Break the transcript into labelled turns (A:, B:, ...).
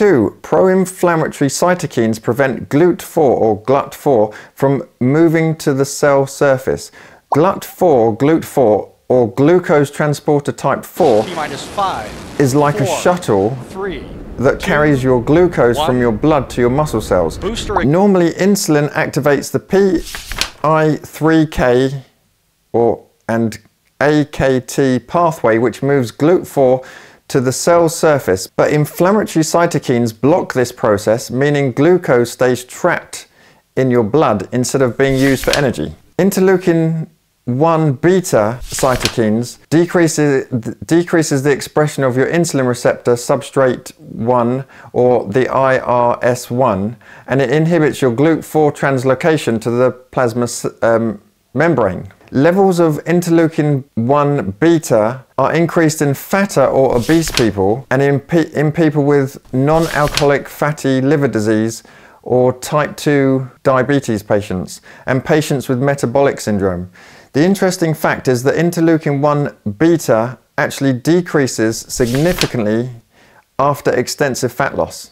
A: two, pro-inflammatory cytokines prevent GLUT4 or GLUT4 from moving to the cell surface. GLUT4, GLUT4 or glucose transporter type 4
B: five,
A: is like
B: four,
A: a shuttle
B: three,
A: that
B: two,
A: carries your glucose
B: one.
A: from your blood to your muscle cells. Normally, insulin activates the PI3K or and AKT pathway, which moves GLUT4 to the cell surface. But inflammatory cytokines block this process, meaning glucose stays trapped in your blood instead of being used for energy. Interleukin 1 beta cytokines decreases, decreases the expression of your insulin receptor substrate 1 or the IRS1 and it inhibits your GLUT4 translocation to the plasma um, membrane. Levels of interleukin 1 beta are increased in fatter or obese people and in, pe in people with non-alcoholic fatty liver disease or type 2 diabetes patients and patients with metabolic syndrome. The interesting fact is that interleukin 1 beta actually decreases significantly after extensive fat loss.